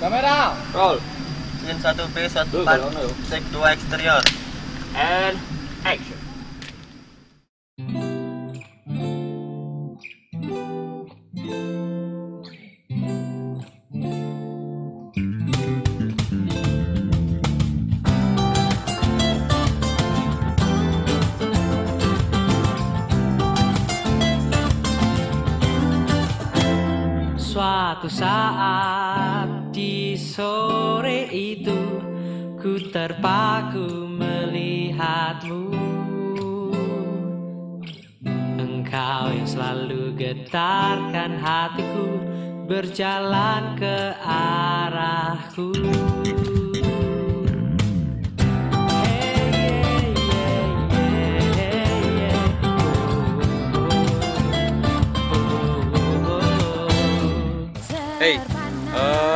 Kamera. Roll. Scene 1B, 1 Tuh, 4, kalau ono. take 2 eksterior. And action. Suatu saat di sore itu ku terpaku melihatmu. Engkau yang selalu getarkan hatiku berjalan ke arahku. Hey, yeah,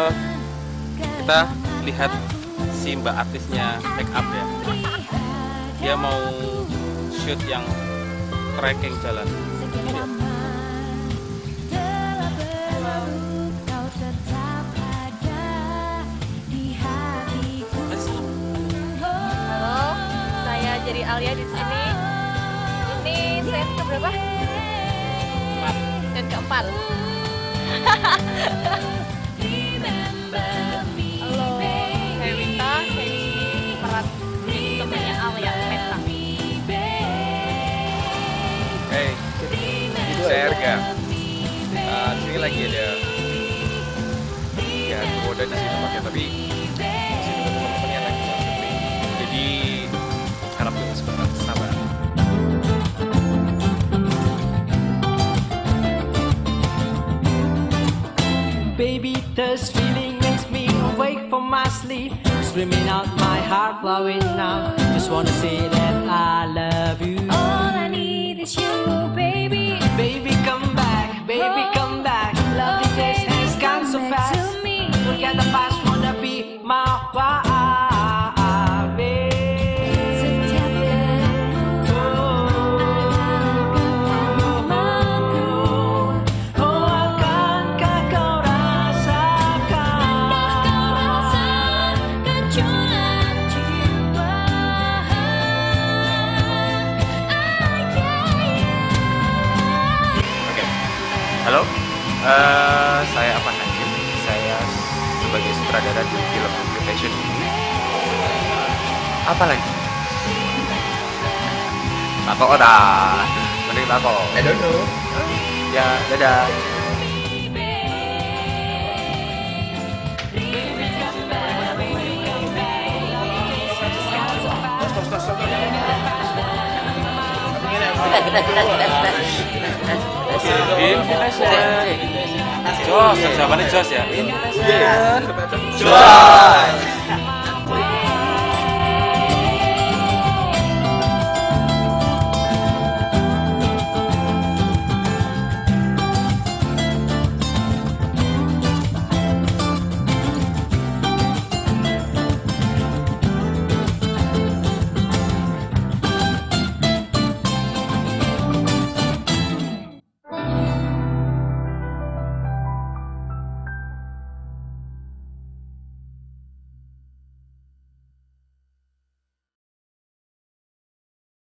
kita lihat si mbak artisnya make up ya. Dia mau shoot yang trekking jalan. Halo, saya jadi Alia di sini. Ini sen keberapa? Empat. Sen keempat. lagi ada ya di sini tapi. Baby, this feeling makes me awake from my sleep. Screaming out my heart, blowing out. Just wanna say that I love you. At the past, wanna be my wife. Setiap sebagai sutradara di film Amputation ini. Apa lagi? Tako ora. Mending tako. I don't know. Ya, dadah. Invitation. Jos, jawabannya Jos ya. Invitation. Jos.